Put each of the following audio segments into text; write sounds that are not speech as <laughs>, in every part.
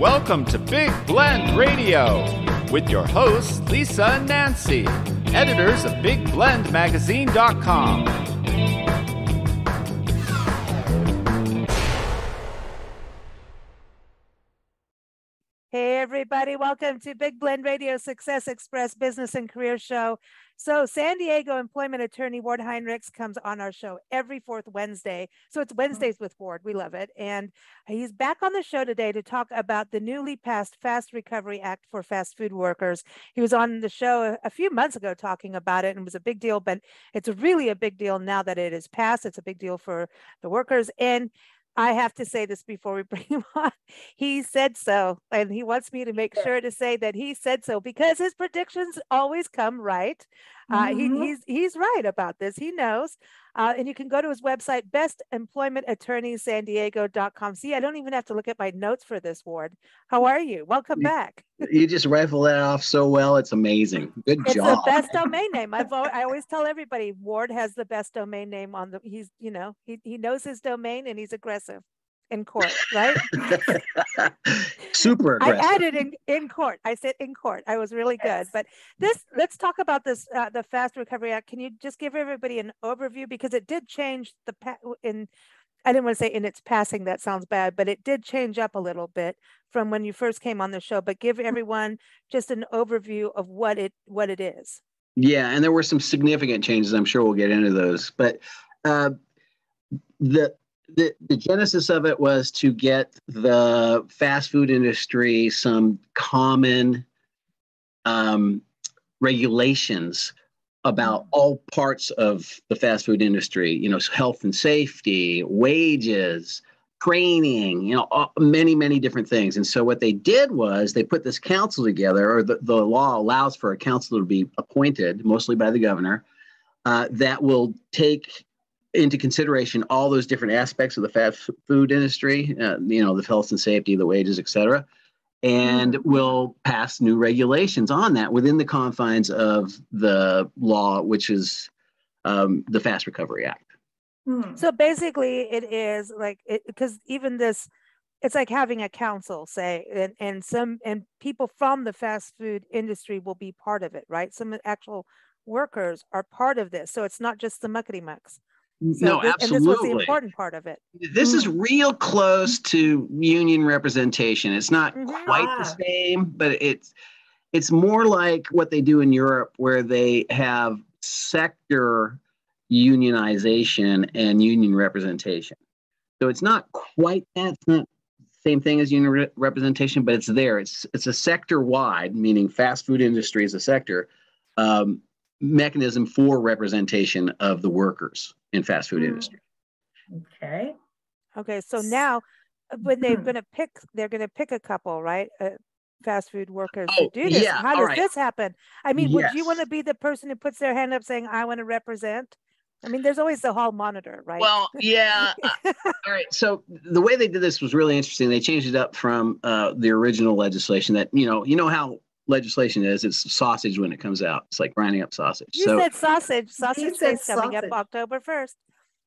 Welcome to Big Blend Radio with your hosts, Lisa and Nancy, editors of BigBlendMagazine.com. Hey, everybody, welcome to Big Blend Radio Success Express Business and Career Show. So, San Diego employment attorney Ward Heinrichs comes on our show every fourth Wednesday. So, it's mm-hmm. Wednesdays with Ward. We love it. And he's back on the show today to talk about the newly passed Fast Recovery Act for fast food workers. He was on the show a few months ago talking about it and it was a big deal, but it's really a big deal now that it is passed. It's a big deal for the workers. And I have to say this before we <laughs> bring him on. He said so, and he wants me to make sure to say that he said so because his predictions always come right. Uh, mm-hmm. he, he's he's right about this. He knows. Uh, and you can go to his website, bestemploymentattorneysandiego.com. See, I don't even have to look at my notes for this, Ward. How are you? Welcome you, back. <laughs> You just rifle that off so well. It's amazing. Good it's job. It's the best domain <laughs> name. I've I always tell everybody Ward has the best domain name on the. He's you know he he knows his domain and he's aggressive in court, right? <laughs> Super aggressive. I added in, in court. I said in court. I was really good. But this, let's talk about this, uh, the Fast Recovery Act. Can you just give everybody an overview because it did change the in. I didn't want to say in its passing. That sounds bad, but it did change up a little bit from when you first came on the show. But give everyone just an overview of what it what it is. Yeah, and there were some significant changes. I'm sure we'll get into those, but. Uh, the the, the genesis of it was to get the fast food industry some common um, regulations about all parts of the fast food industry you know health and safety wages training you know all, many many different things. And so what they did was they put this council together or the, the law allows for a council to be appointed mostly by the governor uh, that will take into consideration all those different aspects of the fast food industry, uh, you know, the health and safety, the wages, et cetera, and mm-hmm. will pass new regulations on that within the confines of the law, which is um, the Fast Recovery Act. Hmm. So basically, it is like because even this, it's like having a council, say, and, and some and people from the fast food industry will be part of it, right? Some actual workers are part of this, so it's not just the muckety mucks. So no, this, absolutely. And this was the important part of it. This mm. is real close to union representation. It's not mm-hmm. quite ah. the same, but it's it's more like what they do in Europe, where they have sector unionization and union representation. So it's not quite that. It's not same thing as union re- representation, but it's there. It's it's a sector wide, meaning fast food industry is a sector. Um, mechanism for representation of the workers in fast food mm. industry. Okay. Okay. So now uh, when they're going to pick, they're going to pick a couple, right? Uh, fast food workers oh, to do this. Yeah, How does right. this happen? I mean, yes. would you want to be the person who puts their hand up saying, I want to represent? I mean, there's always the hall monitor, right? Well, yeah. uh, <laughs> all right. So the way they did this was really interesting. They changed it up from uh, the original legislation that, you know, you know how legislation is. It's sausage when it comes out. It's like grinding up sausage. You so, said sausage. Sausage day coming up October 1st.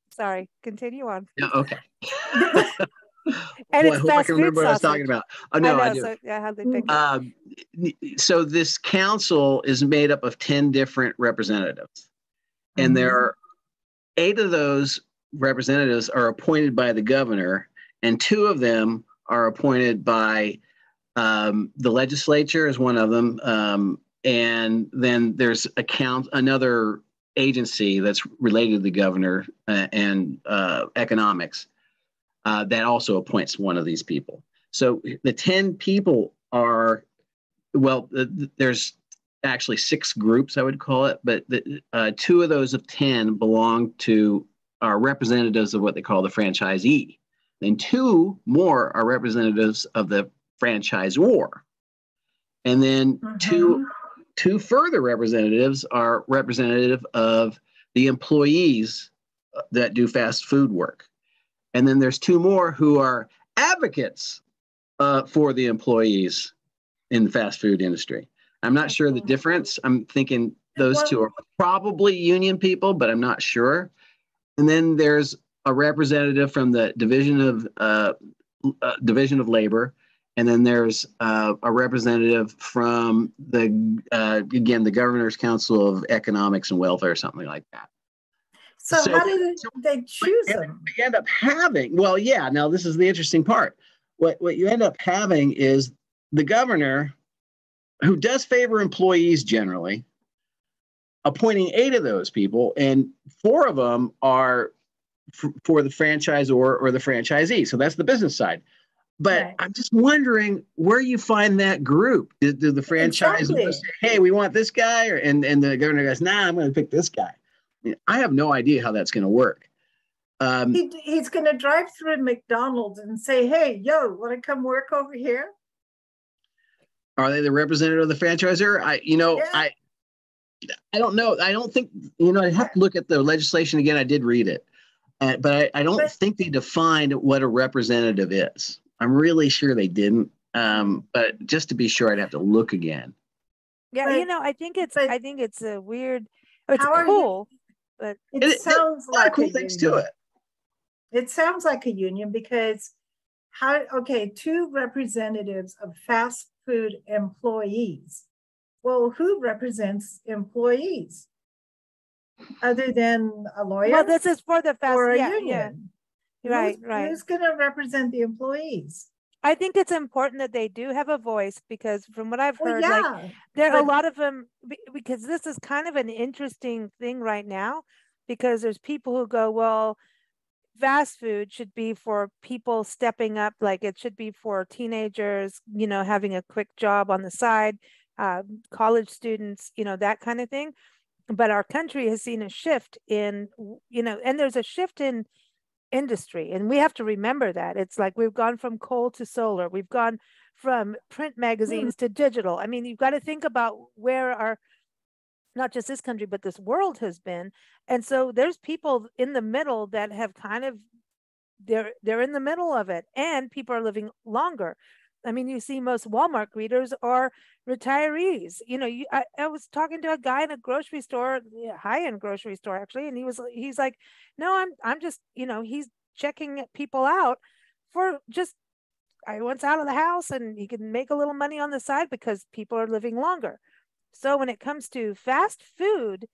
Sorry, continue on. Yeah, okay. <laughs> <laughs> and Boy, it's I I can remember what I was talking about. Oh no, I, know, I do. So, yeah, how they pick um, so this council is made up of 10 different representatives. And mm-hmm. there are eight of those representatives are appointed by the governor, and two of them are appointed by um, the legislature is one of them, um, and then there's a count another agency that's related to the governor uh, and uh, economics uh, that also appoints one of these people. So the ten people are well. there's actually six groups I would call it, but the, uh, two of those of ten belong to are representatives of what they call the franchisee. And two more are representatives of the franchisor. And then mm-hmm. two, two further representatives are representative of the employees uh, that do fast food work. And then there's two more who are advocates uh, for the employees in the fast food industry. I'm not sure the difference. I'm thinking those two are probably union people, but I'm not sure. And then there's a representative from the division of uh, uh, division of labor and then there's uh, a representative from the uh, again the governor's council of economics and welfare or something like that. So, so how did they, they choose them you end up having well yeah now this is the interesting part. What what you end up having is the governor who does favor employees generally appointing eight of those people and four of them are f- for the franchisor or the franchisee. So that's the business side but right. I'm just wondering where you find that group. Do, the franchise exactly. say, "Hey, we want this guy," or and and the governor goes, "Nah, I'm going to pick this guy." I, mean, I have no idea how that's going to work. Um, he, he's going to drive through McDonald's and say, "Hey, yo, want to come work over here?" Are they the representative of the franchisor? I, you know, yeah. I, I don't know. I don't think you know. I have to look at the legislation again. I did read it, uh, but I, I don't but, think they defined what a representative is. I'm really sure they didn't. Um, but just to be sure, I'd have to look again. Yeah, but, you know, I think it's I think it's a weird. It's cool, you, but it, it sounds it, like cool things to it. It sounds like a union because how? Okay, two representatives of fast food employees. Well, who represents employees? Other than a lawyer? Well, this is for the fast. Or a yeah, union. Yeah. Right, who's, right. Who's going to represent the employees? I think it's important that they do have a voice because from what I've heard, well, yeah, like there are but, a lot of them because this is kind of an interesting thing right now because there's people who go, well, fast food should be for people stepping up, like it should be for teenagers, you know, having a quick job on the side, uh, college students, you know, that kind of thing. But our country has seen a shift in, you know, and there's a shift in industry. And we have to remember that. It's like we've gone from coal to solar, we've gone from print magazines mm-hmm. to digital. I mean, you've got to think about where our not just this country but this world has been and so there's people in the middle that have kind of they're they're in the middle of it and people are living longer I mean, you see most Walmart greeters are retirees. You know, you, I, I was talking to a guy in a grocery store, high-end grocery store actually, and he was he's like, "No, I'm I'm just, you know, he's checking people out for just I once out of the house and he can make a little money on the side because people are living longer." So when it comes to fast food,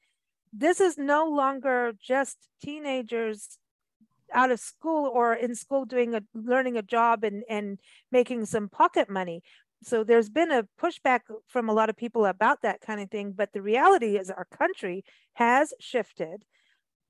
this is no longer just teenagers out of school or in school doing a learning a job and and making some pocket money. So there's been a pushback from a lot of people about that kind of thing but the reality is our country has shifted.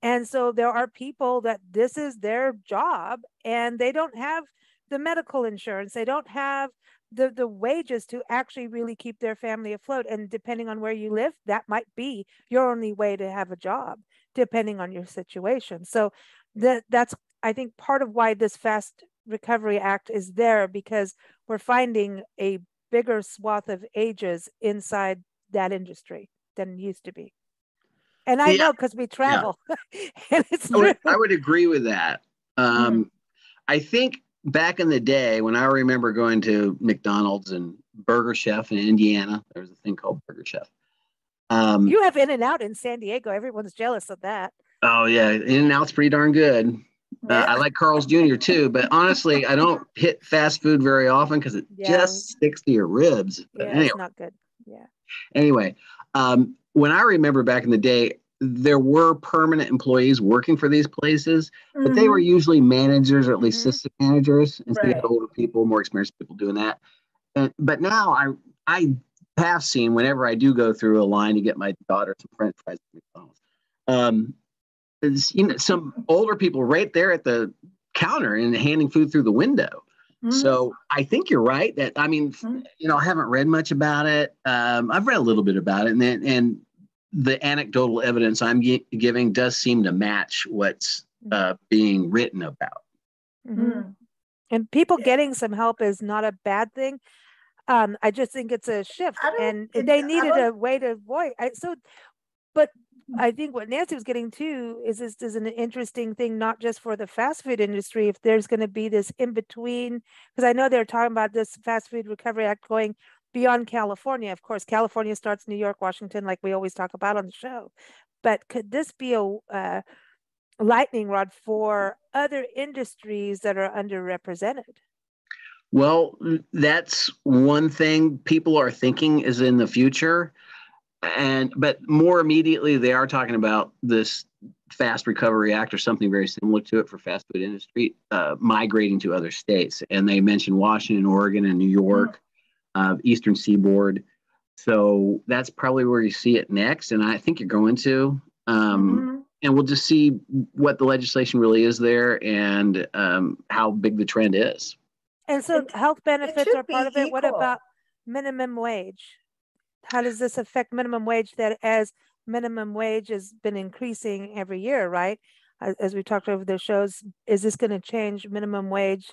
And so there are people that this is their job and they don't have the medical insurance. They don't have the the wages to actually really keep their family afloat. And depending on where you live that might be your only way to have a job depending on your situation. So that that's I think part of why this Fast Recovery Act is there because we're finding a bigger swath of ages inside that industry than used to be. And I yeah. know because we travel. Yeah. <laughs> and it's I would, I would, agree with that. Um, mm I think back in the day when I remember going to McDonald's and Burger Chef in Indiana, there was a thing called Burger Chef. Um, you have In and Out in San Diego. Everyone's jealous of that. Oh yeah, In and Out's pretty darn good. Uh, I like Carl's Jr. too, but honestly, I don't hit fast food very often because it yeah. just sticks to your ribs. But yeah, anyway. it's not good. Yeah. Anyway, um, when I remember back in the day, there were permanent employees working for these places, mm-hmm. but they were mm-hmm. usually managers or at least mm-hmm. assistant managers instead right. of older people, more experienced people doing that. And, but now I I have seen whenever I do go through a line to get my daughter some French fries at McDonald's. Um, you know, some older people right there at the counter and handing food through the window. Mm-hmm. So I think you're right that I mean, mm-hmm. you know, I haven't read much about it. Um, I've read a little bit about it, and then and the anecdotal evidence I'm gi- giving does seem to match what's mm-hmm. uh, being written about. Mm-hmm. And people getting some help is not a bad thing. Um, I just think it's a shift, and they needed a way to avoid. I, so, but I think what Nancy was getting to is this is an interesting thing, not just for the fast food industry. If there's going to be this in between, because I know they're talking about this Fast Food Recovery Act going beyond California. Of course, California starts New York, Washington, like we always talk about on the show. But could this be a uh, lightning rod for other industries that are underrepresented? Well, that's one thing people are thinking is in the future. And but more immediately they are talking about this fast recovery act or something very similar to it for fast food industry uh, migrating to other states. And they mentioned Washington, Oregon, and New York, uh, Eastern Seaboard. So that's probably where you see it next. And I think you're going to. Um, mm-hmm. And we'll just see what the legislation really is there and um, how big the trend is. And so it, health benefits are part of it. Equal. What about minimum wage? How does this affect minimum wage that as minimum wage has been increasing every year, right? As, we talked over the shows, is this going to change minimum wage?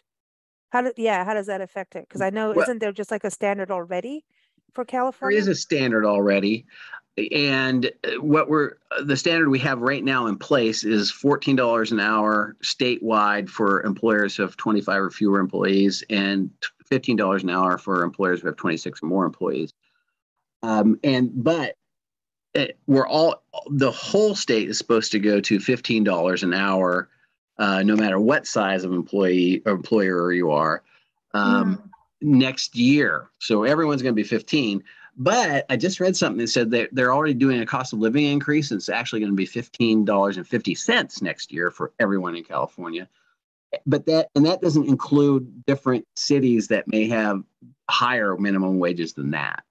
How do, yeah, how does that affect it? Because I know, well, isn't there just like a standard already for California? There is a standard already. And uh, what we're, uh, the standard we have right now in place is $14 an hour statewide for employers who have 25 or fewer employees and $15 an hour for employers who have 26 or more employees. Um, and, but it, we're all the whole state is supposed to go to fifteen dollars an hour, uh, no matter what size of employee or employer you are, um, mm. next year. So everyone's going to be fifteen. But I just read something that said that they're already doing a cost of living increase. And it's actually going to be fifteen dollars and fifty cents next year for everyone in California. But that and that doesn't include different cities that may have higher minimum wages than that.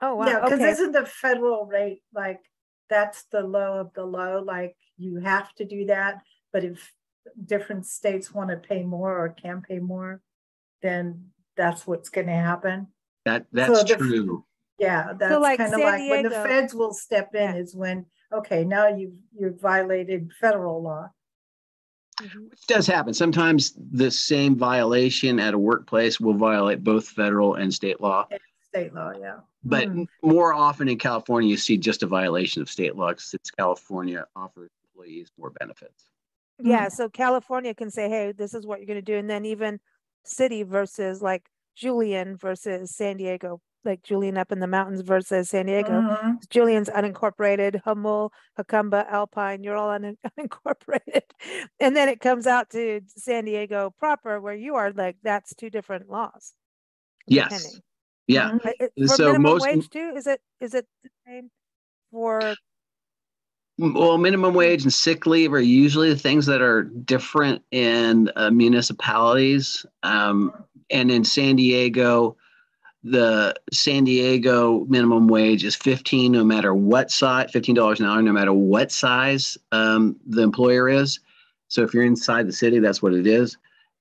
Oh wow. Yeah, because okay. isn't the federal rate like that's the low of the low? Like you have to do that. But if different states want to pay more or can pay more, then that's what's going to happen. That that's so true. yeah, that's so like kind of like when the feds will step in yeah. is when okay now you've you've violated federal law. Mm-hmm. Which does happen. Sometimes the same violation at a workplace will violate both federal and state law. State law, yeah. But mm. more often in California, you see just a violation of state law since California offers employees more benefits. Yeah, mm. so California can say, hey, this is what you're going to do. And then even city versus like Julian versus San Diego, like Julian up in the mountains versus San Diego. Mm-hmm. <laughs> Julian's unincorporated, Humboldt, Jacumba, Alpine, you're all un- <laughs> unincorporated. And then it comes out to San Diego proper, where you are like, that's two different laws. Yes. Depending. Yeah. Mm-hmm. For so minimum most wage too, is it is it the same for well, minimum wage and sick leave are usually the things that are different in uh, municipalities. Um, and in San Diego, the San Diego minimum wage is 15 no matter what size, $15 an hour, no matter what size um, the employer is. So if you're inside the city, that's what it is.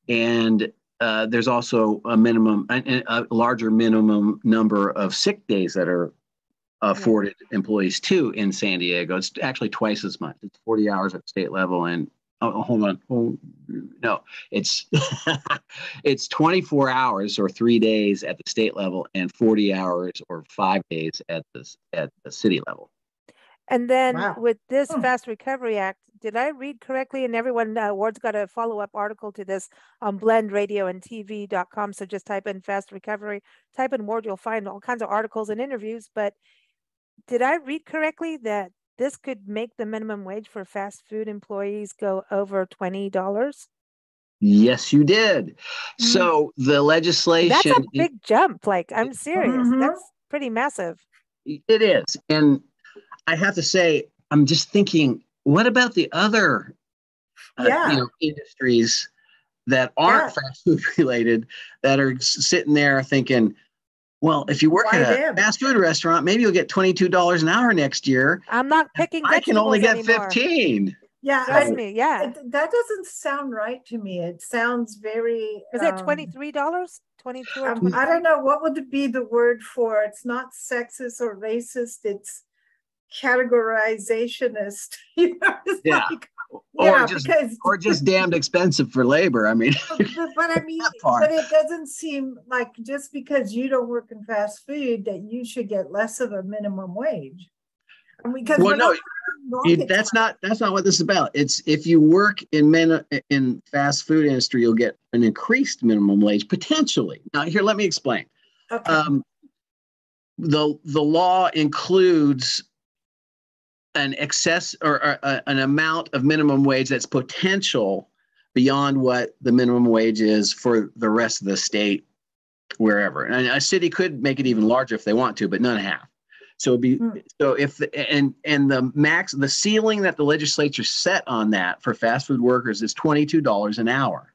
And uh, there's also a minimum, a, a, larger minimum number of sick days that are afforded employees too in San Diego. It's actually twice as much. It's 40 hours at state level and oh, hold on. Oh, no, it's <laughs> it's 24 hours or three days at the state level and 40 hours or five days at the at the city level. And then wow. with this hmm. Fast Recovery Act, did I read correctly? And everyone, uh, Ward's got a follow up article to this on blendradioandtv.com. So just type in Fast Recovery, type in Ward, you'll find all kinds of articles and interviews. But did I read correctly that this could make the minimum wage for fast food employees go over $20? Yes, you did. Mm-hmm. So the legislation. That's a big jump. Like, I'm serious. Mm-hmm. That's pretty massive. It is. And I have to say, I'm just thinking, what about the other uh, yeah. you know, industries that aren't yeah. fast food <laughs> related that are sitting there thinking, well, if you work Why at a them? fast food restaurant, maybe you'll get $22 an hour next year. I'm not picking. I can only get anymore. 15. Yeah, Trust I, me. Yeah, that doesn't sound right to me. It sounds very. Is um, it twenty three dollars? Twenty two. Um, I don't know what would be the word for. It's not sexist or racist. It's categorizationist. <laughs> You know, it's yeah. Like, or yeah, just because, or just damned expensive for labor. I mean, but, but I <laughs> mean, but it doesn't seem like just because you don't work in fast food that you should get less of a minimum wage. because well, no, it, that's not that's not what this is about. It's if you work in men in fast food industry, you'll get an increased minimum wage potentially. Now, here, let me explain. Okay. Um, the the law includes an excess or, or uh, an amount of minimum wage that's potential beyond what the minimum wage is for the rest of the state, wherever. And a city could make it even larger if they want to, but none have. So it'd be Hmm. so if the, and and the max the ceiling that the legislature set on that for fast food workers is twenty two dollars an hour.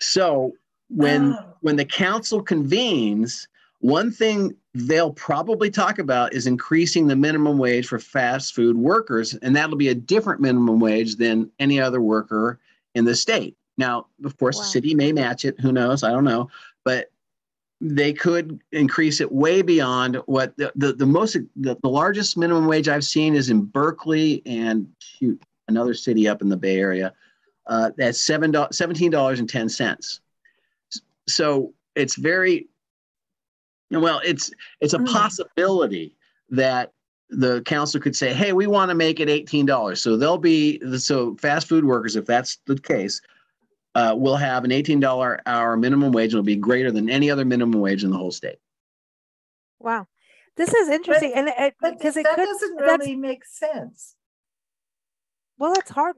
So when Oh. when the council convenes, one thing they'll probably talk about is increasing the minimum wage for fast food workers, and that'll be a different minimum wage than any other worker in the state. Now, of course, Wow. the city may match it. Who knows? I don't know, but they could increase it way beyond what the the, the most the, the largest minimum wage I've seen is in Berkeley and shoot another city up in the Bay Area. Uh, that's seven seventeen dollars and ten cents. So it's very well. It's it's a Mm. possibility that the council could say, "Hey, we want to make it eighteen dollars." So they'll be so fast food workers, if that's the case, uh, will have an eighteen dollar hour minimum wage. and Will be greater than any other minimum wage in the whole state. Wow. This is interesting. and it, because it that could, doesn't really make sense. well, it's hard.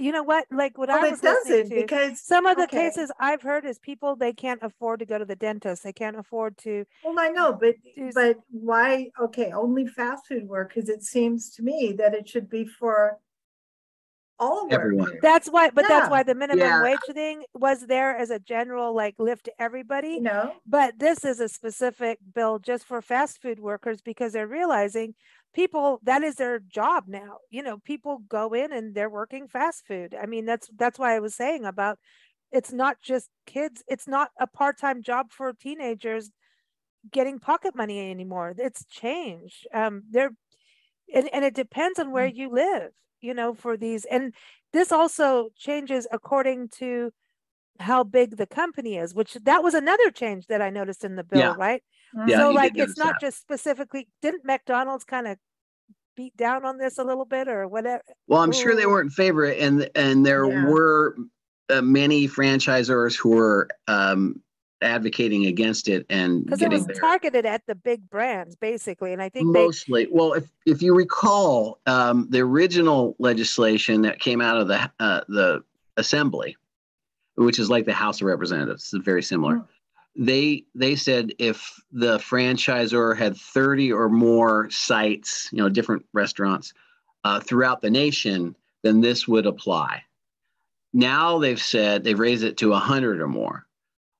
You know what? Like what Well, I was listening doesn't to, because some of the okay. cases I've heard is people they can't afford to go to the dentist. They can't afford to. Well, I know, but There's- but why? Okay, only fast food workers. It seems to me that it should be for all Everyone. workers. That's why, but that's why the minimum Yeah. wage thing was there as a general like lift to everybody. You know, But this is a specific bill just for fast food workers because they're realizing people that is their job now. You know, people go in and they're working fast food. I mean, that's that's why I was saying about it's not just kids, it's not a part-time job for teenagers getting pocket money anymore. It's changed. Um they're and, and it depends on where you live, you know, for these and this also changes according to how big the company is, which that was another change that I noticed in the bill, Yeah. right? Yeah, so like it's not that. just specifically didn't McDonald's kind of beat down on this a little bit or whatever? Well, I'm sure they weren't in favor, and and there Yeah. were uh, many franchisors who were um, advocating against it and Because it was their targeted at the big brands basically. And I think they mostly. Well, if if you recall, um, the original legislation that came out of the uh, the assembly, which is like the House of Representatives, it's very similar. Mm. They they said if the franchisor had 30 or more sites, you know, different restaurants uh, throughout the nation, then this would apply. Now they've said they've raised it to 100 or more,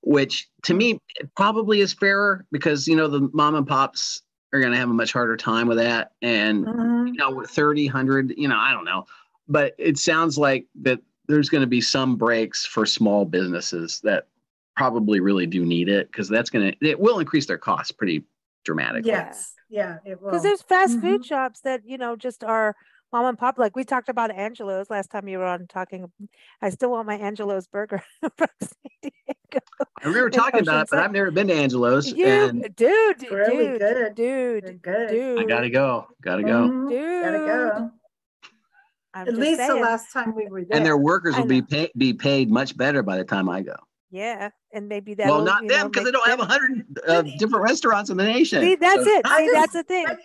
which to me probably is fairer because you know the mom and pops are going to have a much harder time with that, and Mhm. you know, with 30, 100, you know, I don't know. But it sounds like that there's going to be some breaks for small businesses that probably really do need it because that's going to, it will increase their costs pretty dramatically. yes, yeah, it will. because there's fast Mhm. food shops that you know just are mom and pop like we talked about angelo's last time you were on talking i still want my angelo's burger <laughs> from San Diego. I remember in talking about it, but I've never been to Angelo's you and dude really dude good. dude They're good. dude I got to go. Got to go. Mhm. dude Gotta go. I'm At just least the last time we were there. And their workers will be know. pay, be paid much better by the time I go. yeah and maybe that well, not them because they don't have a hundred <laughs> uh, different restaurants in the nation. see that's So- it see just- that's the thing but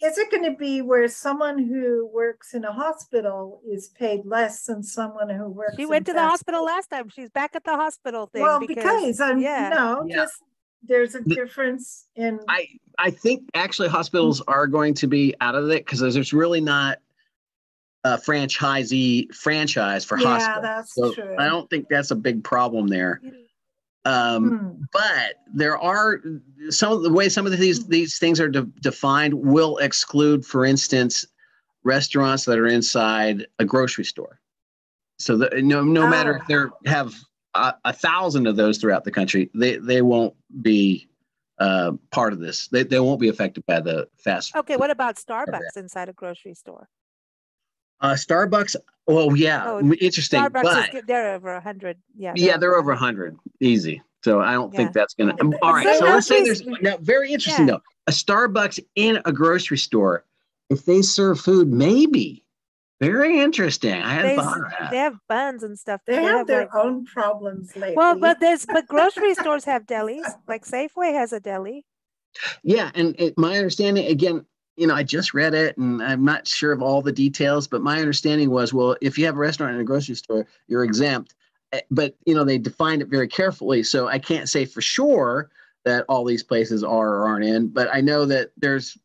Is it going to be where someone who works in a hospital is paid less than someone who works? she in went to the hospital food? last time she's back at the hospital thing Well, because, because, I'm yeah no, Yeah. just there's a difference in. I I think actually hospitals are going to be out of it because there's really not a franchisee franchise for yeah, hospitals. that's So true. I don't think that's a big problem there. Um, Hmm. But there are some of the way some of these these things are de- defined will exclude, for instance, restaurants that are inside a grocery store. So that no no matter Oh. if they have a, a thousand of those throughout the country, they they won't be uh, part of this. They they won't be affected by the fast. okay what about starbucks inside a grocery store Uh, Starbucks. Well, yeah, Oh, interesting, starbucks but is, they're over a hundred yeah yeah, they're over a hundred, easy. So I don't think that's gonna. Yeah. um, All right, So so let's say there's now very interesting Yeah. though. A Starbucks in a grocery store, if they serve food, maybe very interesting. I hadn't they, thought of s- that. they have buns and stuff they have their like- own problems lately. well but there's but <laughs> grocery stores have delis like safeway has a deli Yeah, and it, my understanding again, you know, I just read it and I'm not sure of all the details, but my understanding was, well, if you have a restaurant and a grocery store, you're exempt. Eh, but you know, they defined it very carefully, so I can't say for sure that all these places are or aren't in, but I know that there's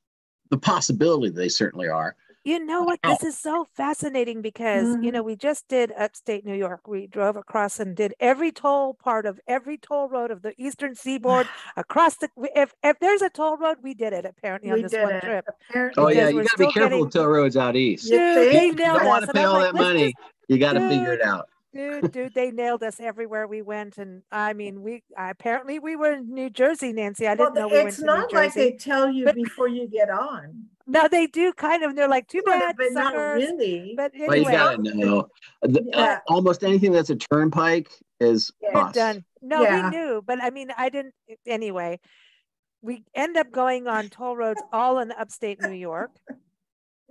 the possibility that they certainly are. You know what? This is so fascinating because, Mhm. you know, we just did upstate New York. We drove across and did every toll part of every toll road of the eastern seaboard <sighs> across the. If, if there's a toll road, we did it apparently on this did one it. trip. Apparently, Oh yeah, you got to be careful getting- with toll roads out east. You Dude, they You nailed don't want to pay all like, that money. just You got to figure it out. dude, dude, they nailed us everywhere we went. And I mean, we apparently we were in New Jersey, Nancy. I didn't know the- we went it's not like they tell you But- before you get on. No, they do kind of. They're like, too bad, But not suckers. really. But Well, you got to know. The- uh, Yeah. almost anything that's a turnpike is Yeah. Done. No, Yeah. we knew, but I mean, I didn't. Anyway, we end up going on toll roads all in upstate New York.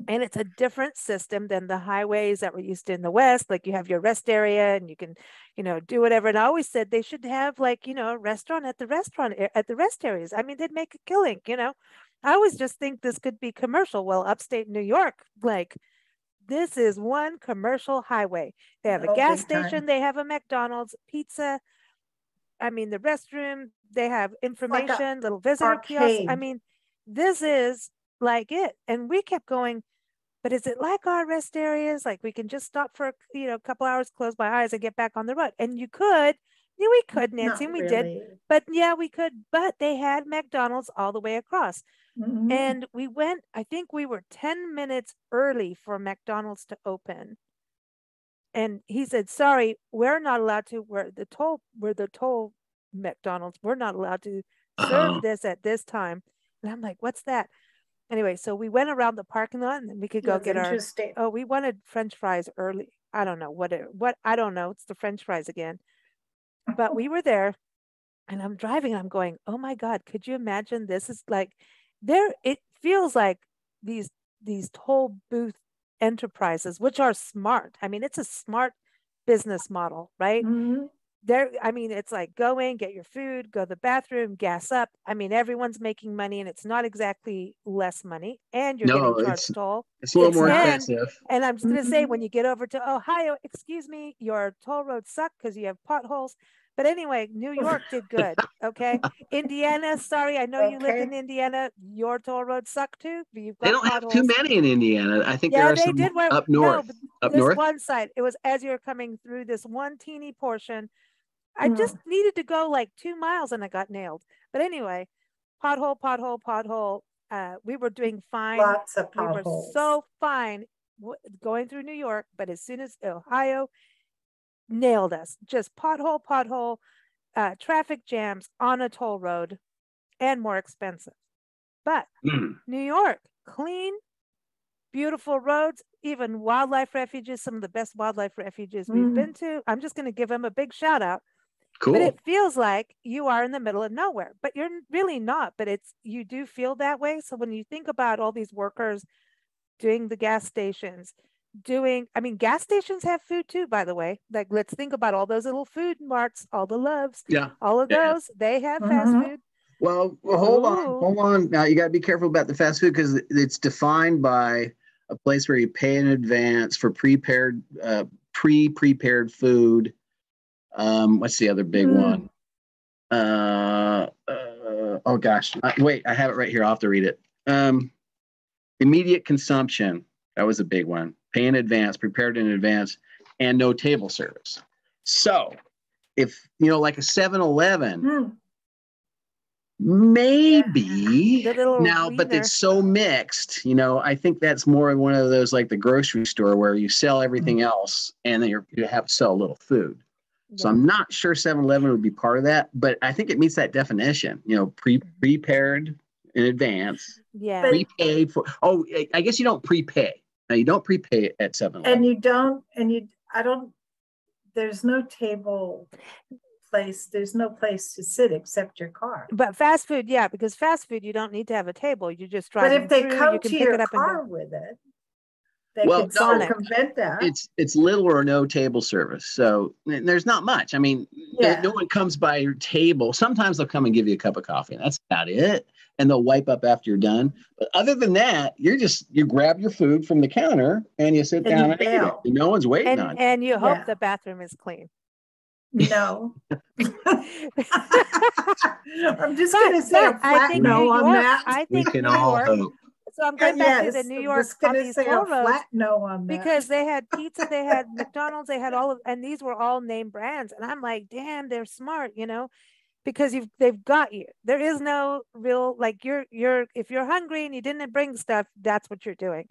And it's a different system than the highways that we're used to in the West. Like you have your rest area and you can, you know, do whatever. And I always said they should have like, you know, a restaurant at the restaurant at the rest areas. I mean, they'd make a killing, you know. I always just think this could be commercial. Well, upstate New York, like this is one commercial highway. They have a Oh, gas big time. station, they have a McDonald's, pizza. I mean, the restroom, they have like a information, little visitor kiosks. I mean, this is like it. And we kept going, but is it like our rest areas? Like we can just stop for, you know, a couple hours, close my eyes and get back on the road. And you could, yeah, we could, Nancy, and we did. But yeah, we could. But they had McDonald's all the way across. Mhm. And we went, I think we were 10 minutes early for McDonald's to open. And he said, sorry, we're not allowed to, we're the toll, we're the toll McDonald's. We're not allowed to serve Oh. <laughs> this at this time. And I'm like, what's that? Anyway, so we went around the parking lot and then we could go That's get our, oh, we wanted French fries early. I don't know what it, what, I don't know. It's the French fries again. But <laughs> we were there and I'm driving and I'm going, oh my God, could you imagine this is like there it feels like these these toll booth enterprises, which are smart. I mean, it's a smart business model, right? Mhm. There, I mean, it's like go in, get your food, go to the bathroom, gas up. I mean, everyone's making money and it's not exactly less money, and you're No, getting it's- charged toll. It's a little It's more not. expensive. And I'm just going to say, Mhm. when you get over to Ohio, excuse me, your toll roads suck because you have potholes. But anyway, New York did good. Okay. <laughs> Indiana, sorry, I know you live in Indiana. Your toll roads suck too. but You've got They don't have too many in Indiana. I think Yeah, there are they some did where- up north. but up this north. one side, it was as you're coming through this one teeny portion. I Mm. just needed to go like two miles and I got nailed. But anyway, pothole, pothole, pothole. Uh, we were doing fine. Lots of we were potholes. so fine w- going through New York, but as soon as Ohio nailed us, just pothole, pothole, uh, traffic jams on a toll road, and more expensive. But Mm. New York, clean, beautiful roads, even wildlife refuges, some of the best wildlife refuges we've Mm. been to. I'm just going to give them a big shout out. Cool. But it feels like you are in the middle of nowhere, but you're really not. But it's you do feel that way. So when you think about all these workers doing the gas stations, doing, I mean, gas stations have food too, by the way. Like let's think about all those little food marts, all the Love's, yeah. all of Yeah. those, they have fast Mhm. food. Well, well hold on, hold on. Now you got to be careful about the fast food because it's defined by a place where you pay in advance for prepared, uh, pre-prepared food. Um, what's the other big Hmm. one? Uh, uh, oh gosh, I, wait, I have it right here. I'll have to read it. Um, immediate consumption. That was a big one. Pay in advance, prepared in advance, and no table service. So, if you know, like a 7-Eleven, Mm. Maybe The little now, but wiener. it's so mixed. You know, I think that's more one of those like the grocery store where you sell everything Mm-hmm. else and then you're, you have to sell a little food. So I'm not sure 7-Eleven would be part of that, but I think it meets that definition. You know, pre Mm-hmm. prepared in advance, yeah. But- prepaid for. Oh, I- I guess you don't prepay. Now you don't prepay at 7-Eleven. And you don't, and you, I don't, there's no table place, there's no place to sit except your car. But fast food, yeah, because fast food you don't need to have a table. You just drive. But if they through, come you can to pick your it up and car go. with it, they Well, could no. circumvent that. it's it's little or no table service. So there's not much. I mean, Yeah. no one comes by your table. Sometimes they'll come and give you a cup of coffee. And that's about it. and they'll wipe up after you're done. But other than that, you're just you grab your food from the counter and you sit And down you and eat it. And No one's waiting And on you. and you hope Yeah. the bathroom is clean. No. <laughs> <laughs> I'm just gonna say a but I flat think no New on that. I We can New all York. hope. So I'm going back to the New York on these say toll roads flat no on that. because they had pizza, they had <laughs> McDonald's, they had all of, and these were all name brands. And I'm like, damn, they're smart, you know, because you've they've got you. There is no real like you're you're if you're hungry and you didn't bring stuff, that's what you're doing.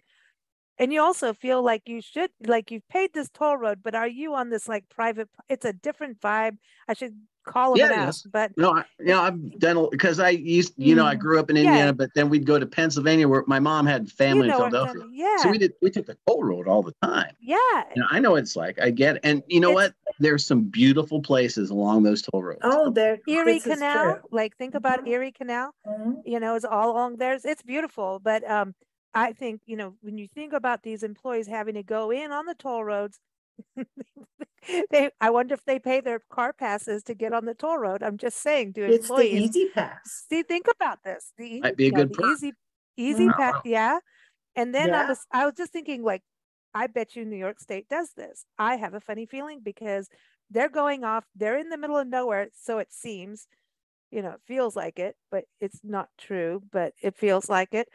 And you also feel like you should like you've paid this toll road, but are you on this like private? It's a different vibe. I should call them Yeah, and it ask, but No, I, you know, I've done because I used, you know, I Mhm. grew up in Yeah. Indiana, but then we'd go to Pennsylvania where my mom had family you know in Philadelphia. Yeah, So we did, we took the toll road all the time. yeah. You know, I know what it's like. I get it. And you know It's- what? There's some beautiful places along those toll roads. Oh, there. Erie Canal, like think about Mhm. Erie Canal. Mhm. you know, it's all along there. It's- It's beautiful, but um, I think you know when you think about these employees having to go in on the toll roads, <laughs> they I wonder if they pay their car passes to get on the toll road. I'm just saying, do It's the employees E-ZPass. see think about this? The Might be a no, good the easy easy Mhm. path, yeah. And then I was I was just thinking like, I bet you New York State does this. I have a funny feeling because they're going off. They're in the middle of nowhere, so it seems you know, it feels like it, but it's not true, but it feels like it.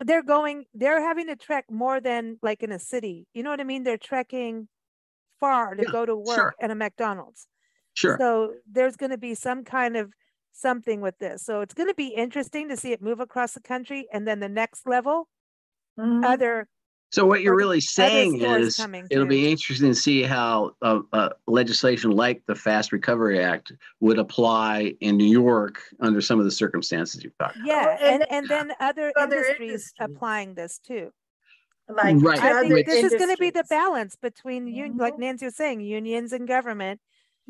They're going, they're having to trek more than like in a city. You know what I mean? They're trekking far to Yeah, go to work sure. at a McDonald's. Sure. So there's going to be some kind of something with this. So it's going to be interesting to see it move across the country. And then the next level, Mhm. other, So what you're really saying is it'll too. be interesting to see how uh, uh, legislation like the Fast Recovery Act would apply in New York under some of the circumstances you've talked about. yeah. and And, and then other other industries industries. applying this too. Like Right. to I think this is going to be the balance between you, like Mhm. Nancy was saying, unions and government.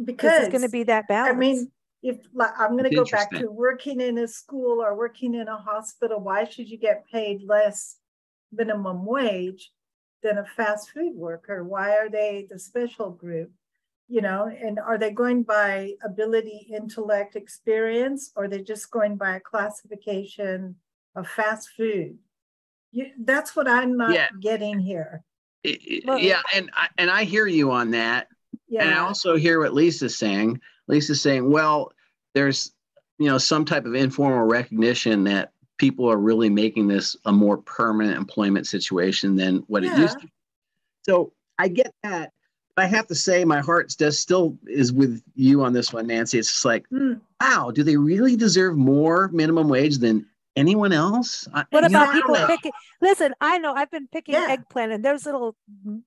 because it's going to be that balance. I mean, if like I'm going to go back to working in a school or working in a hospital, why should you get paid less minimum wage than a fast food worker? Why are they the special group? You know, and are they going by ability, intellect, experience, or are they just going by a classification of fast food? You, that's what I'm not Yeah. getting here. I- I- Well, yeah, and I, and I hear you on that. Yeah. And I also hear what Lisa's saying. Lisa's saying, well, there's you know some type of informal recognition that people are really making this a more permanent employment situation than what it used to. be. So I get that. I have to say, my heart does still is with you on this one, Nancy. It's just like, Mm. wow, do they really deserve more minimum wage than anyone else? What you know, about I people picking? Listen, I know I've been picking Yeah. eggplant and there's little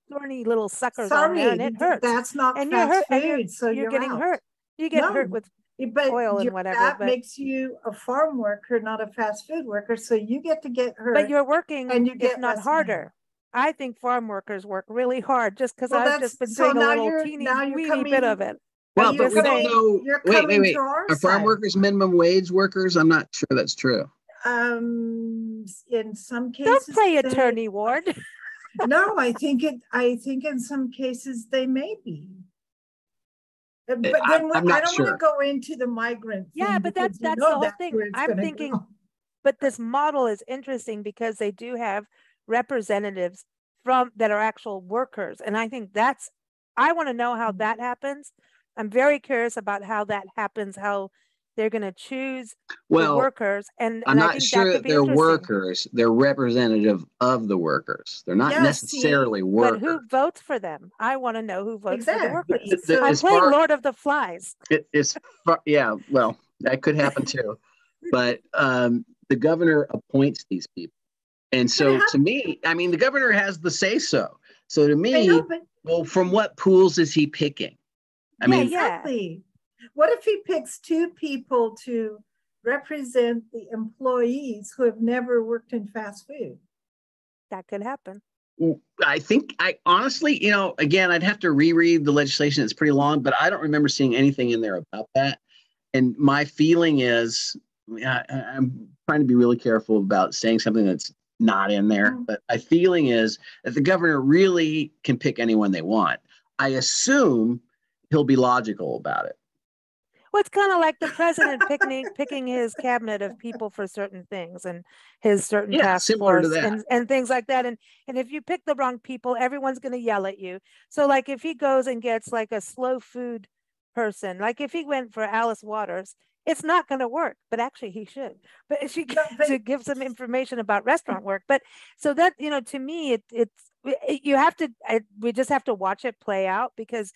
thorny little suckers on there and it hurts. that's not And you're fast hurt- and you're- food, so you're, you're, getting out. hurt. You get hurt with Yeah, But oil and whatever, That but- makes you a farm worker, not a fast food worker, so you get to get hurt. but you're working and you if get not less money. harder. I think farm workers work really hard just because Well, I've just been so doing a little you're- teeny weeny coming- bit of it. Well, you're but we don't know. Wait, wait, wait. Are farm workers minimum wage workers? I'm not sure that's true. Um, in some cases. Don't play they- attorney ward. <laughs> No, I think it, I think in some cases they may be. Uh, But then I'm I don't want to go into the migrant. Yeah, thing but that's- that's the whole that's thing. I'm thinking- go. but this model is interesting because they do have representatives from that are actual workers and i think that's i want to know how that happens i'm very curious about how that happens how they're going to choose the Well, workers and, I'm and i not think sure that that could be they're workers. They're representative of the workers. They're not Yeah, see, necessarily but workers. But who votes for them i want to know who votes for the workers The- the- i'm playing far- lord of the flies it's fu- yeah. Well, that could happen too, but um, the governor appoints these people, and so how- to me, I mean, the governor has the say so. So to me, know, but well, from what pools is he picking? I Yeah, mean, yeah. Exactly. What if he picks two people to represent the employees who have never worked in fast food? that could happen I think I honestly, you know, again, I'd have to reread the legislation. It's pretty long, but I don't remember seeing anything in there about that. And my feeling is, I, I- I'm trying to be really careful about saying something that's not in there. Mhm. But my feeling is that the governor really can pick anyone they want. I assume he'll be logical about it. Well, it's kind of like the president <laughs> picking picking his cabinet of people for certain things and his certain Yeah, task force and, and things like that. And and if you pick the wrong people, everyone's going to yell at you. So like if he goes and gets like a slow food person, like if he went for Alice Waters, it's not going to work. But actually, he should. But she <laughs> to give some information about restaurant work. But so that you know, to me, it it's it, you have to. I, we just have to watch it play out because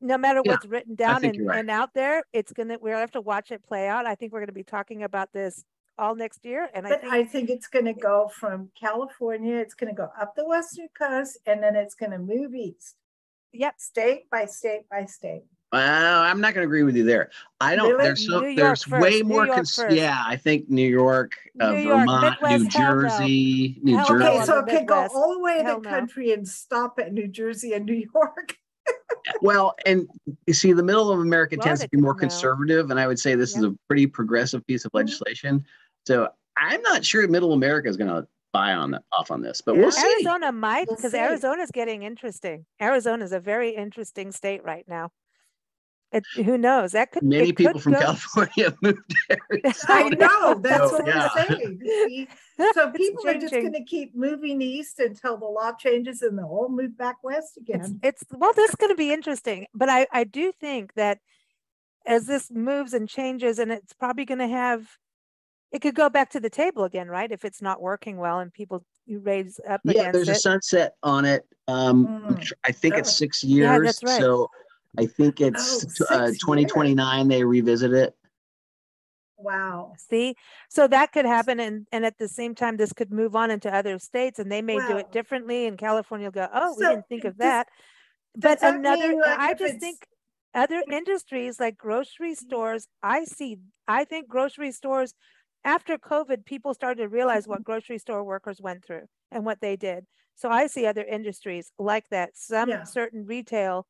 no matter Yeah, what's written down and, right. and out there, it's gonna we're gonna have to watch it play out. I think we're gonna be talking about this all next year. And I think I think it's gonna go from California, it's gonna go up the western coast, and then it's gonna move east. Yep. State by state by state. Well, I'm not going to agree with you there. I don't. Really? There's so New York there's way New more. York Cons- first. yeah, I think New York, uh, New York, Vermont, New Midwest, no. Jersey, New Jersey. Okay, so it could go all the way to Hell the no. country and stop at New Jersey and New York. Well, and you see, the middle of America tends to be more could know. conservative, and I would say this is a pretty progressive piece of Mhm. legislation. So I'm not sure Middle America is going to buy on the, off on this, but Yeah. we'll see. Arizona might We'll because see. Arizona's getting interesting. Arizona is a very interesting state right now. It, who knows? That could Many people could from go- California <laughs> moved to Arizona. <laughs> I know, that's <laughs> So, what yeah. I'm saying. So people are just gonna keep moving east until the law changes and they'll all move back west again. it's well this is going to be interesting but i i do think that as this moves and changes and it's probably going to have it could go back to the table again right if it's not working well and people you raise up Yeah, there's a sunset on it. Um, Mm. I think it's Oh. six Yeah, years. that's right. So I think it's Oh, t- uh, six 2029 they revisit it. Wow. see? So that could happen and and at the same time this could move on into other states and they may do it differently and california will go oh we didn't think of does- that. does but that another mean, like, i just think other industries like grocery stores i see i think grocery stores after covid people started to realize what grocery store workers went through and what they did. So i see other industries like that some Yeah. certain retail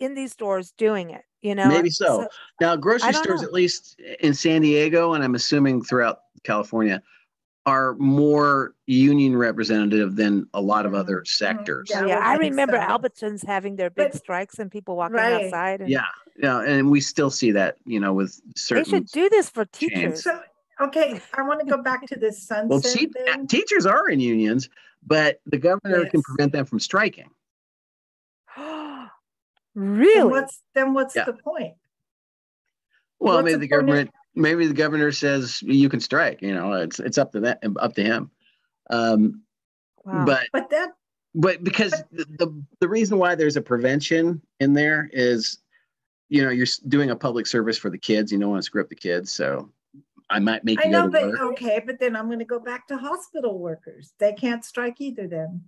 in these stores doing it you know Maybe so. Now, grocery stores, know. at least in San Diego, and I'm assuming throughout California, are more union representative than a lot of other mhm. sectors. Yeah, I yeah, I remember so. Albertsons having their big But- strikes and people walking Right. outside. And Yeah, yeah, and we still see that, you know, with certain. they certain. should do this for teachers. So, okay, I want to go back to this sunset Well, te- thing. teachers are in unions, but the governor can prevent them from striking. Then really? what's, then what's Yeah. the point? Well, What's maybe the the point of- government, maybe the governor says you can strike. You know, it's it's up to that, up to him. Um, wow. But But that, but because the, the the reason why there's a prevention in there is, you know, you're doing a public service for the kids. You don't want to screw up the kids, so I might make I know, but work. okay, but then I'm going to go back to hospital workers. They can't strike either then.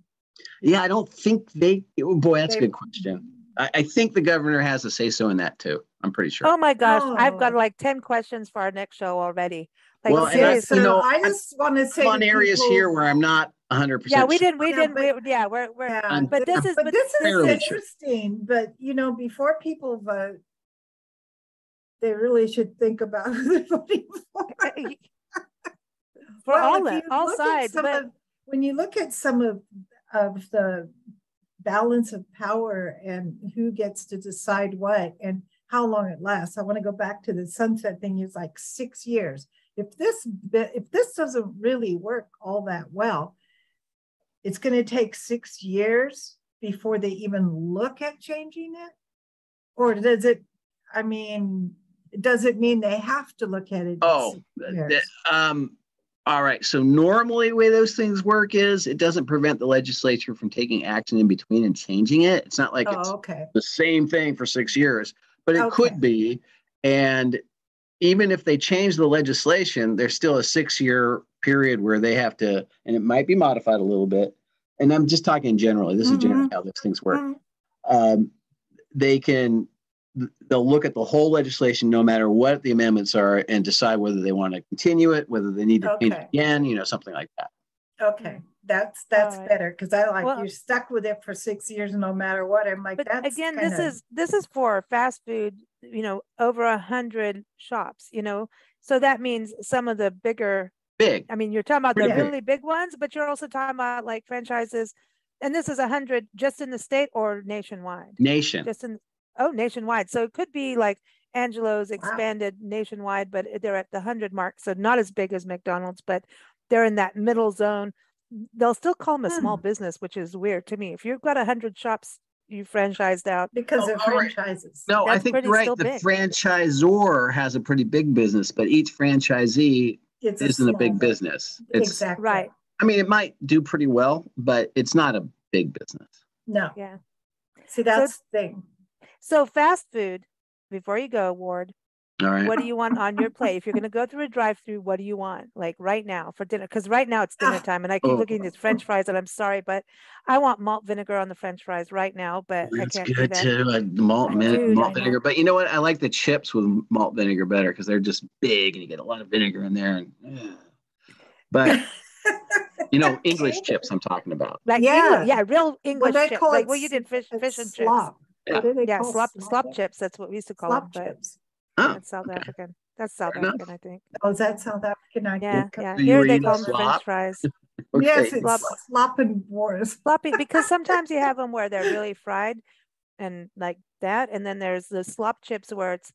Yeah, I don't think they. oh, boy, that's a good question. I, I think the governor has a say so in that too. I'm pretty sure. oh my gosh, I've got Oh. like 10 questions for our next show already. Like Well, and I- you know, I just want to say. I'm on areas people- here where I'm not 100. percent yeah, we didn't, we Yeah, didn't, but- we, yeah, we're, we're, Yeah, but this is, But but this is fairly sure. interesting, but you know, before people vote, they really should think about <laughs> who they're voting for. <laughs> for Well, all, if all sides, but of- When you look at some of, of the balance of power and who gets to decide what and how long it lasts, I want to go back to the sunset thing, It's like six years. If this, if this doesn't really work all that well, it's going to take six years before they even look at changing it? Or does it, I mean, does it mean they have to look at it? Oh, six years? th- um, all right. So normally, the way those things work is it doesn't prevent the legislature from taking action in between and changing it. It's not like it's Oh, okay. the same thing for six years, but it Okay. could be. And even if they change the legislation, there's still a six-year period where they have to, and it might be modified a little bit. And I'm just talking generally. This is generally how these things work. Mm, Um, they can they'll look at the whole legislation, no matter what the amendments are, and decide whether they want to continue it, whether they need to change it again, you know, something like that. Okay, that's, that's Alright. better, because I like, Well- you're stuck with it for six years no matter what, I'm like, But that's. again, this kinda- is, this is for fast food, you know, over a hundred shops, you know? So that means some of the bigger, Big. I mean, you're talking about the big. really big ones, but you're also talking about like franchises. And this is a hundred just in the state or nationwide? Nation. Just in, oh, nationwide. So it could be like Angelo's expanded nationwide, but they're at the 100 mark. So not as big as McDonald's, but they're in that middle zone. They'll still call them a small Hmm. business, which is weird to me. If you've got 100 shops you franchised out, Because Oh, they're all right. franchises. No, I think pretty you're right. The big. franchisor has a pretty big business, but each franchisee It's isn't a small big business. business. It's, Exactly. right? I mean, it might do pretty well, but it's not a big business. No, Yeah. see, that's the thing. So fast food, before you go, Ward, All right. what do you want on your plate? If you're going to go through a drive-through, what do you want? Like right now for dinner? Because right now it's dinner Ah. time, and I keep Oh. looking at these French fries, and I'm sorry, but I want malt vinegar on the French fries right now. But I That's can't do good that. too. uh, Malt, min- Dude, malt I vinegar. But you know what? I like the chips with malt vinegar better because they're just big and you get a lot of vinegar in there. And, ugh. but you know, English Okay. <laughs> chips I'm talking about. Like Yeah. England, yeah, real English they chips. call Like it what you did fish, fish and chips. Slop. What do they Yeah, call slop, slop slop? chips. That's what we used to call Slop them, but chips. Oh, that's South okay. African. That's South Fair enough. African, I think. Oh, is that South African? I Yeah, think. yeah. So Here they eating call them French fries. <laughs> okay. Yes, it's Slop. slop and wars. sloppy <laughs> because sometimes you have them where they're really fried and like that and then there's the slop chips where it's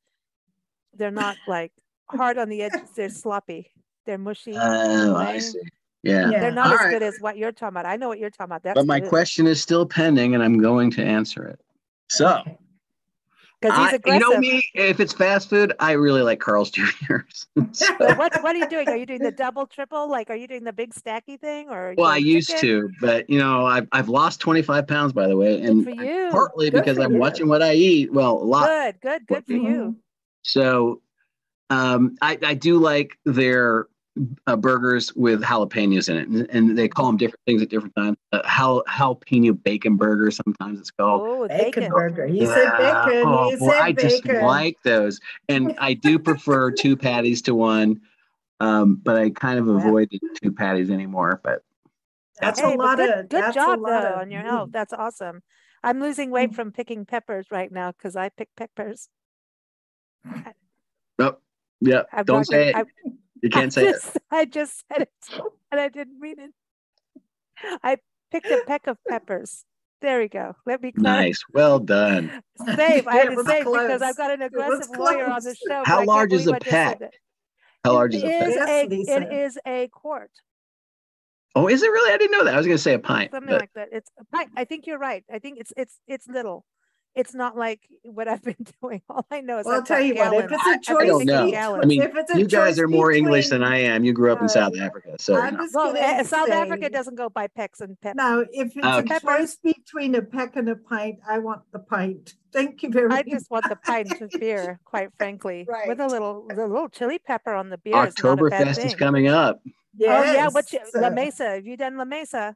they're not like hard on the edges they're sloppy they're mushy Oh, I see. Yeah. Yeah. they're not All as right. good as what you're talking about i know what you're talking about that's But my good. question is still pending and I'm going to answer it. So, <laughs> because he's I, you know me, if it's fast food, I really like Carl's <laughs> Jr.'s. So- what what are you doing are you doing the double triple like are you doing the big stacky thing or well, I used chicken? to, but you know, I've, I've lost 25 pounds, by the way. And partly Good because I'm you. watching what I eat. Well, a lot. good good good for you So um, I, I do like their uh, burgers with jalapenos in it, and, and they call them different things at different times. Uh, jal- jalapeno bacon burger, sometimes it's called. oh Bacon, bacon burger. He said bacon. Oh, he boy, said I just like those, and I do <laughs> prefer two patties to one, um, but I kind of avoid the two patties anymore. But That's hey, a lot good, of. good job though of on your health meat. that's awesome i'm losing weight Mm. from picking peppers right now because i pick peppers oh, yeah, I've don't say it. I- You can't I say it. I just said it and I didn't mean it. I picked a peck of peppers. There we go. Let me clarify. Nice, well done. Save. I It had <laughs> to was save because I've got an aggressive lawyer on the close. show. How large is a a I just said peck? How large is It it? is Yes, a Lisa. it is a quart, Oh, is it really? I didn't know that. I was going to say a pint. something but- like that. It's a pint. I think you're right. I think it's it's it's little. It's not like what I've <laughs> been doing. All I know is Well, I'll tell got you what. If it's I- a I choice, don't know. I mean, if it's a you guys are more English than I am. You grew up in uh, South Africa, so you I'm know. just Well, gonna South Africa doesn't go by pecks and peppers. Now, if it's Okay. a choice between a peck and a pint, I want the pint. <laughs> Thank you very much. I just want the pint of beer, quite frankly, <laughs> with a little the little chili pepper on the beer. is not Oktoberfest thing. is coming up. Oh yeah, what you, La Mesa? Have you done La Mesa?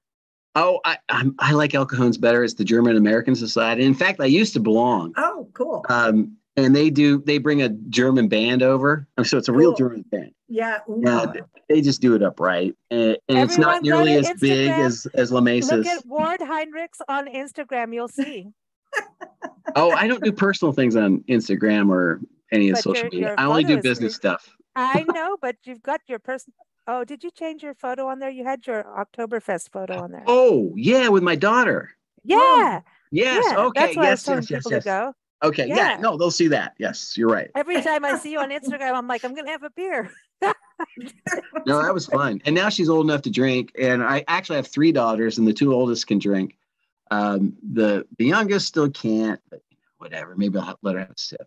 Oh, I I'm, I like El Cajon's better. It's the German American Society. In fact, I used to belong. Oh, cool. Um, and they do they bring a German band over. Um, So it's a real Cool. German band. Yeah. Yeah, ooh. they just do it upright, and, and it's not nearly as big as as La Look at Ward Heinrichs on Instagram. You'll see. <laughs> Oh, I don't do personal things on Instagram or any of But social your- media. I only do business stuff. I <laughs> know, but you've got your person. Oh, did you change your photo on there? You had your Oktoberfest photo on there. Oh, yeah, with my daughter. yeah, Yes. yeah. okay. That's why I was yes. telling Yes. Yes. people Yes. to go. Okay. Yeah. Yeah. No, they'll see that. Yes, you're right. Every <laughs> time I see you on Instagram, I'm like, I'm gonna have a beer. <laughs> No, that was fun. And now she's old enough to drink. And I actually have three daughters, and the two oldest can drink. Um, the the youngest still can't, but whatever. Maybe I'll let her have a sip.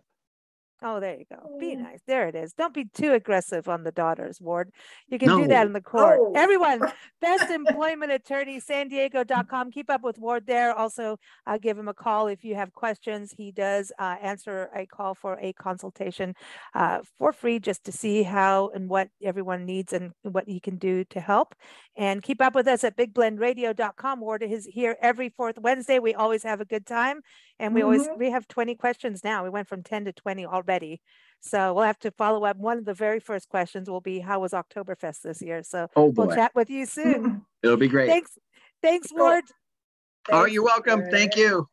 Oh, there you go. Be nice. There it is. Don't be too aggressive on the daughters, Ward. You can do that in the court. Oh. Everyone, <laughs> best employment attorney, san diego.com. Keep up with Ward there. Also, uh, give him a call if you have questions. He does uh, answer a call for a consultation uh, for free just to see how and what everyone needs and what he can do to help. And keep up with us at bigblendradio.com. Ward is here every fourth Wednesday. We always have a good time. And we always, Mhm. we have 20 questions now. We went from 10 to 20 already. So we'll have to follow up. One of the very first questions will be, how was Oktoberfest this year? So Oh we'll chat with you soon. it'll be great. Thanks. Thanks, Cool. Ward. Oh, you're welcome. Thank you.